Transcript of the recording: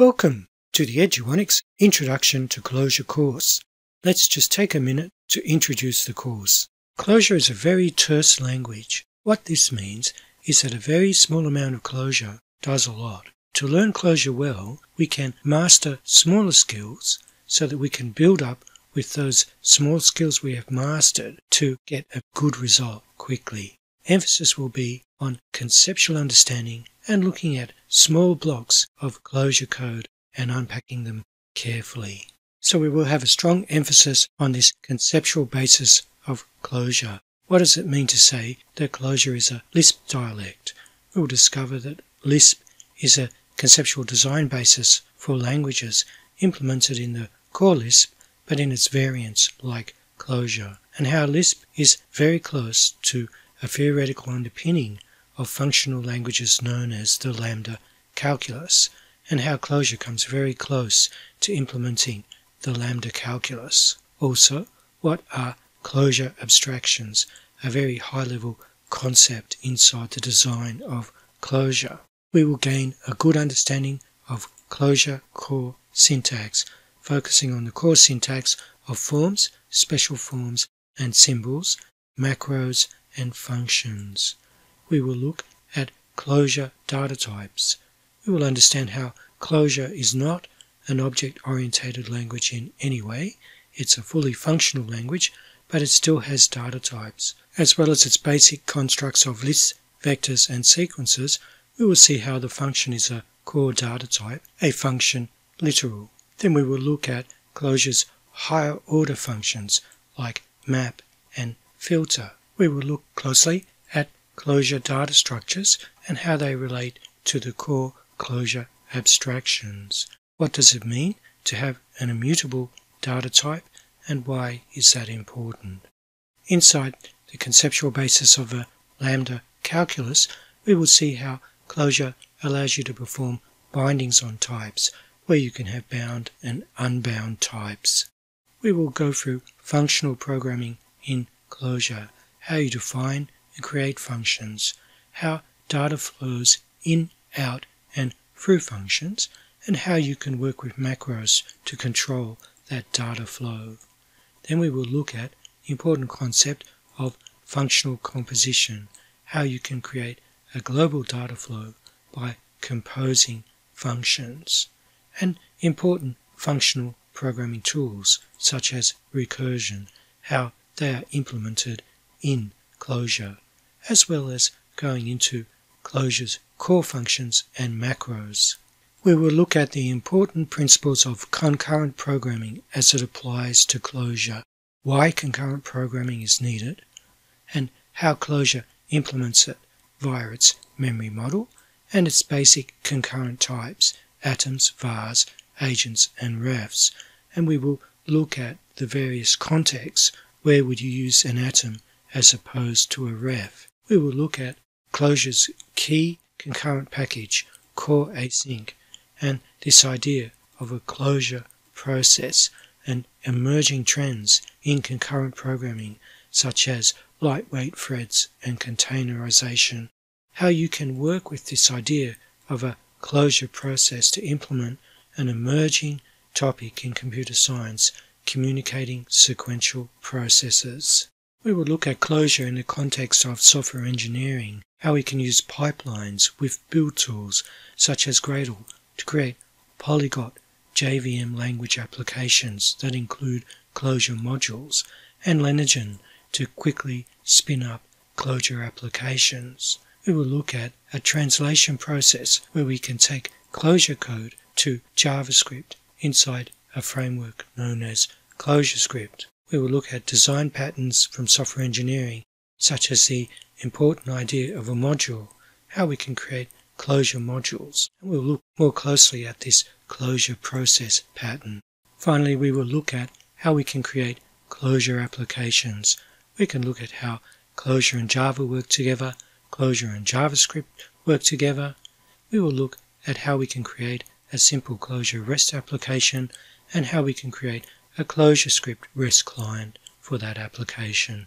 Welcome to the Eduonix Introduction to Clojure course. Let's just take a minute to introduce the course. Clojure is a very terse language. What this means is that a very small amount of Clojure does a lot. To learn Clojure well, we can master smaller skills so that we can build up with those small skills we have mastered to get a good result quickly. Emphasis will be on conceptual understanding and looking at small blocks of Clojure code and unpacking them carefully. So we will have a strong emphasis on this conceptual basis of Clojure. What does it mean to say that Clojure is a Lisp dialect? We will discover that Lisp is a conceptual design basis for languages implemented in the core Lisp but in its variants like Clojure, and how Lisp is very close to a theoretical underpinning of functional languages known as the Lambda calculus, and how Clojure comes very close to implementing the Lambda calculus. Also, what are Clojure abstractions, a very high level concept inside the design of Clojure. We will gain a good understanding of Clojure core syntax, focusing on the core syntax of forms, special forms, and symbols, macros, and functions. We will look at Clojure data types. We will understand how Clojure is not an object-oriented language in any way. It's a fully functional language, but it still has data types. As well as its basic constructs of lists, vectors, and sequences, we will see how the function is a core data type, a function literal. Then we will look at Clojure's higher order functions like map and filter we will look closely at Clojure data structures and how they relate to the core Clojure abstractions. What does it mean to have an immutable data type and why is that important? Inside the conceptual basis of a lambda calculus, we will see how Clojure allows you to perform bindings on types, where you can have bound and unbound types. We will go through functional programming in Clojure how you define and create functions, how data flows in, out, and through functions, and how you can work with macros to control that data flow. Then we will look at the important concept of functional composition, how you can create a global data flow by composing functions, and important functional programming tools such as recursion, how they are implemented in Clojure, as well as going into Clojure's core functions and macros. We will look at the important principles of concurrent programming as it applies to Clojure, why concurrent programming is needed, and how Clojure implements it via its memory model and its basic concurrent types, atoms, vars, agents, and refs. And we will look at the various contexts where would you use an atom as opposed to a ref. We will look at Clojure's key concurrent package, core async, and this idea of a Clojure process and emerging trends in concurrent programming such as lightweight threads and containerization. How you can work with this idea of a Clojure process to implement an emerging topic in computer science, communicating sequential processes. We will look at Clojure in the context of software engineering, how we can use pipelines with build tools such as Gradle to create polyglot JVM language applications that include Clojure modules, and Leiningen to quickly spin up Clojure applications. We will look at a translation process where we can take Clojure code to JavaScript inside a framework known as ClojureScript we will look at design patterns from software engineering, such as the important idea of a module, how we can create Clojure modules, and we'll look more closely at this Clojure process pattern. Finally, we will look at how we can create Clojure applications. We can look at how Clojure and Java work together, Clojure and JavaScript work together. We will look at how we can create a simple Clojure REST application and how we can create a ClojureScript REST client for that application.